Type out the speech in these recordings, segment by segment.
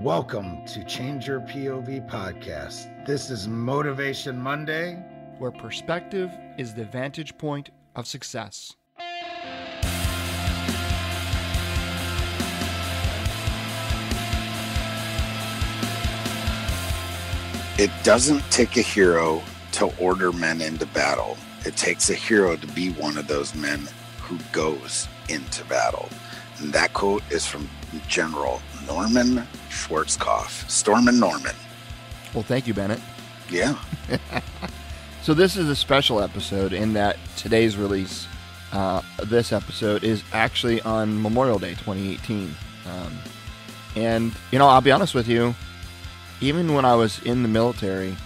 Welcome to Change Your POV podcast. This is Motivation Monday, where perspective is the vantage point of success. It doesn't take a hero to order men into battle. It takes a hero to be one of those men who goes into battle. And that quote is from General Norman Schwarzkopf. Stormin' Norman. Well, thank you, Bennett. Yeah. so this is a special episode in that today's release, uh, this episode is actually on Memorial Day 2018. Um, and, you know, I'll be honest with you, even when I was in the military,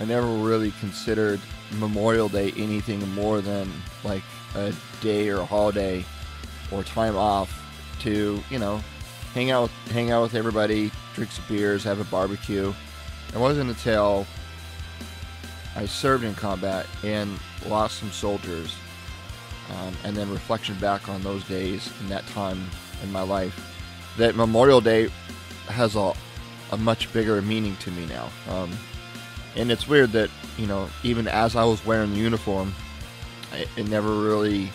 I never really considered Memorial Day anything more than like a day or a holiday or time off to, you know, hang out, hang out with everybody, drink some beers, have a barbecue. It wasn't until I served in combat and lost some soldiers, um, and then reflection back on those days and that time in my life, that Memorial Day has a, a much bigger meaning to me now. Um, and it's weird that you know even as I was wearing the uniform, it, it never really,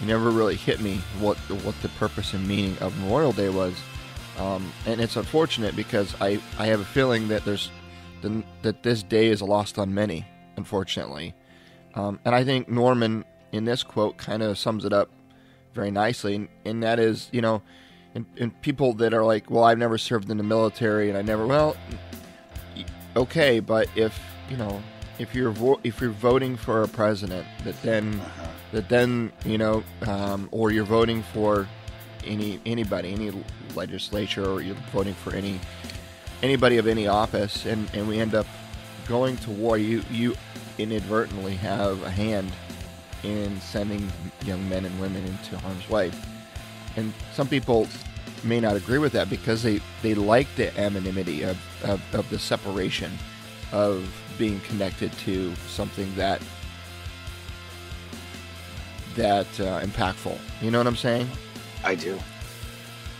it never really hit me what what the purpose and meaning of Memorial Day was. Um, and it's unfortunate because I, I have a feeling that there's the, that this day is lost on many, unfortunately. Um, and I think Norman in this quote kind of sums it up very nicely, and, and that is, you know, and, and people that are like, well, I've never served in the military, and I never, well, okay, but if you know, if you're vo- if you're voting for a president that then uh-huh. That then you know, um, or you're voting for any anybody, any legislature, or you're voting for any anybody of any office, and, and we end up going to war, you you inadvertently have a hand in sending young men and women into harm's way. And some people may not agree with that because they, they like the anonymity of, of, of the separation of being connected to something that that uh, impactful. You know what I'm saying? I do.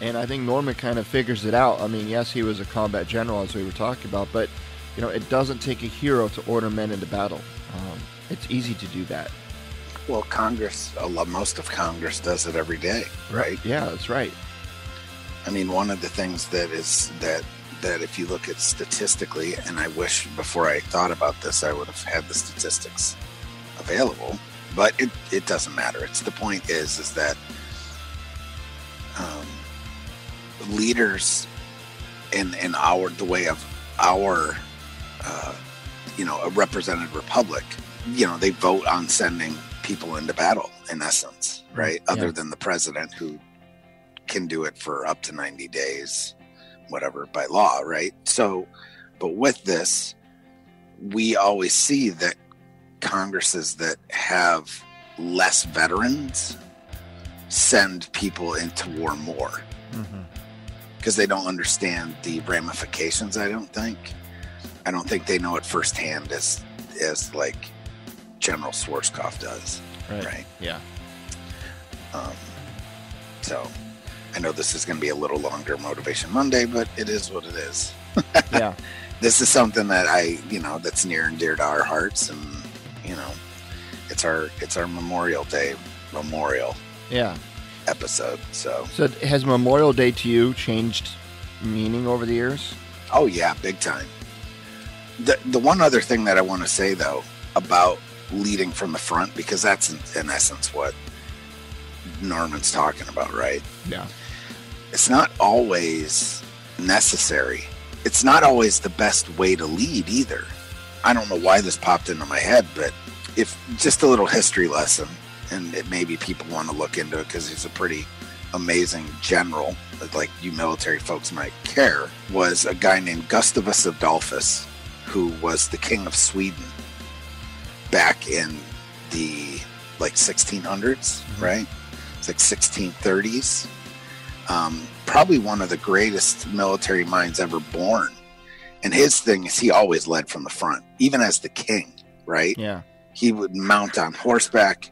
And I think Norman kind of figures it out. I mean, yes, he was a combat general, as we were talking about, but you know, it doesn't take a hero to order men into battle. Um, it's easy to do that. Well, Congress, most of Congress does it every day, right? Yeah, that's right. I mean, one of the things that is that that if you look at statistically, and I wish before I thought about this, I would have had the statistics available, but it, it doesn't matter. It's the point is is that um, leaders in in our the way of our uh, you know a represented republic, you know they vote on sending people into battle in essence, right? Yeah. Other than the president who can do it for up to 90 days, whatever by law, right? So, but with this, we always see that Congresses that have less veterans send people into war more because mm-hmm. they don't understand the ramifications. I don't think. I don't think they know it firsthand as as like General Schwarzkopf does. Right. right? Yeah. Um, so I know this is going to be a little longer Motivation Monday, but it is what it is. yeah. This is something that I, you know, that's near and dear to our hearts, and you know, it's our it's our Memorial Day memorial. Yeah. Episode. So. So has Memorial Day to you changed meaning over the years? Oh yeah, big time. The the one other thing that I want to say though about leading from the front because that's in, in essence what Norman's talking about, right? Yeah it's not always necessary. It's not always the best way to lead either. I don't know why this popped into my head, but if just a little history lesson, and it maybe people want to look into it because he's a pretty amazing general, like you military folks might care, was a guy named Gustavus Adolphus, who was the king of Sweden back in the like 1600s, mm-hmm. right? It's like 1630s um, probably one of the greatest military minds ever born. And his thing is he always led from the front, even as the king, right? Yeah. He would mount on horseback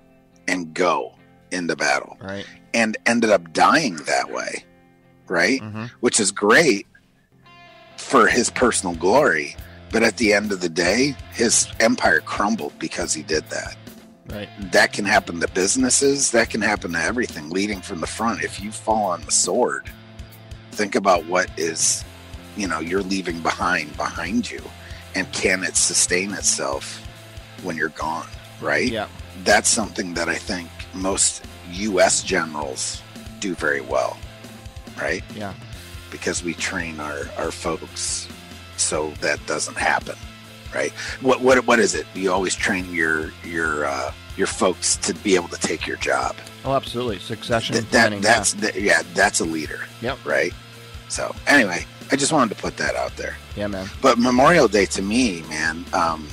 and go into battle. Right. And ended up dying that way, right? Mm-hmm. Which is great for his personal glory. But at the end of the day, his empire crumbled because he did that. Right. That can happen to businesses. That can happen to everything leading from the front. If you fall on the sword, think about what is, you know, you're leaving behind behind you, and can it sustain itself when you're gone? Right. Yeah. That's something that I think most U.S. generals do very well. Right. Yeah. because we train our, our folks so that doesn't happen right what what what is it you always train your your uh, your folks to be able to take your job Oh, absolutely. Succession Th- planning. that that's the, yeah that's a leader Yep. right so anyway i just wanted to put that out there. Yeah. man. but memorial day to me man um,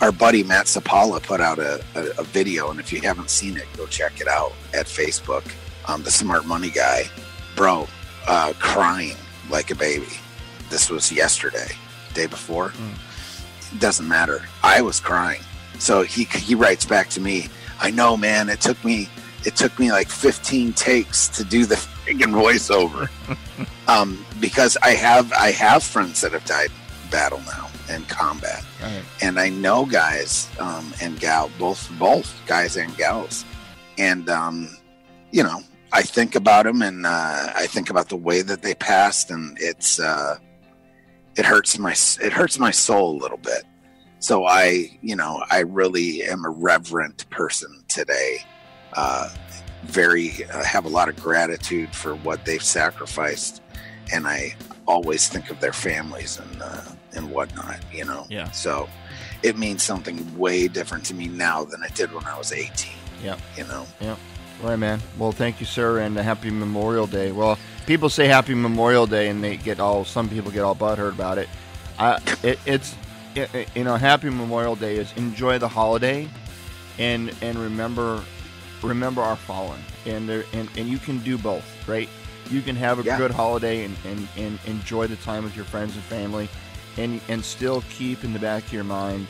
our buddy matt sapala put out a, a, a video and if you haven't seen it go check it out at facebook. Um, the smart money guy. Bro uh, crying like a baby. This was yesterday day before. Doesn't matter. I was crying. So he he writes back to me i know man it took me it took me like 15 takes to do the friggin' voiceover um, because i have i have friends that have died battle now and combat Right. and I know guys um, and gal, both both guys and gals, and um, you know, I think about them and uh, I think about the way that they passed, and it's uh, it hurts my it hurts my soul a little bit. So I, you know, I really am a reverent person today. Uh, very uh, have a lot of gratitude for what they've sacrificed, and I always think of their families and uh, and whatnot. You know, Yeah. So it means something way different to me now than it did when I was 18. Yeah. You know. Yeah. Right, man. Well, thank you, sir, and a happy Memorial Day. Well, people say Happy Memorial Day, and they get all. Some people get all butthurt about it. I, it it's, it, it- you know, Happy Memorial Day is enjoy the holiday, and and remember, remember our fallen, and there and, and you can do both, right? You can have a Yeah. good holiday and, and, and enjoy the time with your friends and family, and and still keep in the back of your mind.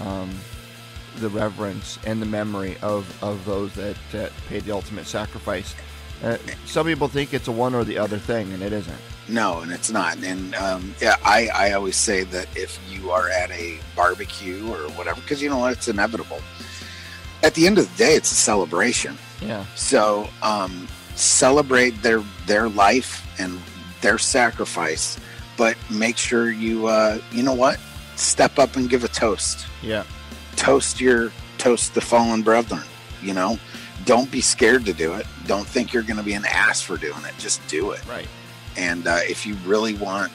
Um, the reverence and the memory of, of those that, that paid the ultimate sacrifice. Uh, some people think it's a one or the other thing, and it isn't. No, and it's not. And um, yeah, I, I always say that if you are at a barbecue or whatever, because you know what, it's inevitable. At the end of the day, it's a celebration. Yeah, So um, celebrate their their life and their sacrifice, but make sure you uh, you know what, step up and give a toast. yeah, Toast your toast the fallen brethren. You know, don't be scared to do it. Don't think you're going to be an ass for doing it. Just do it right. and uh, if you really want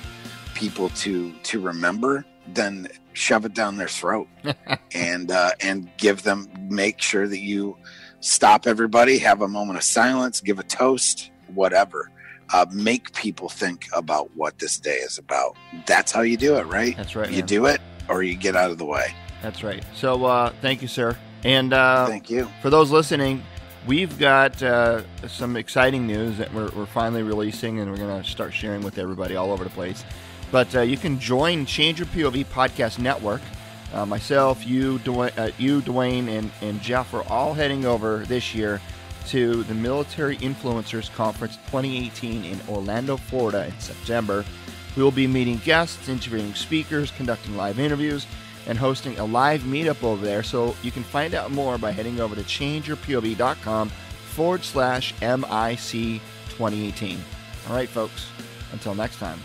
people to to remember then shove it down their throat and uh, and give them make sure that you stop everybody have a moment of silence give a toast whatever uh, make people think about what this day is about that's how you do it right That's right. you man. do it or you get out of the way That's right. So, uh, thank you, sir. And uh, thank you for those listening, we've got uh, some exciting news that we're, we're finally releasing, and we're going to start sharing with everybody all over the place. But uh, you can join Change Your POV Podcast Network. Uh, myself, you, Duane, uh, you, Duane, and, and Jeff are all heading over this year to the Military Influencers Conference 2018 in Orlando, Florida in September. We will be meeting guests, interviewing speakers, conducting live interviews, and hosting a live meetup over there. So you can find out more by heading over to changeyourpov.com forward slash MIC 2018. All right, folks, until next time.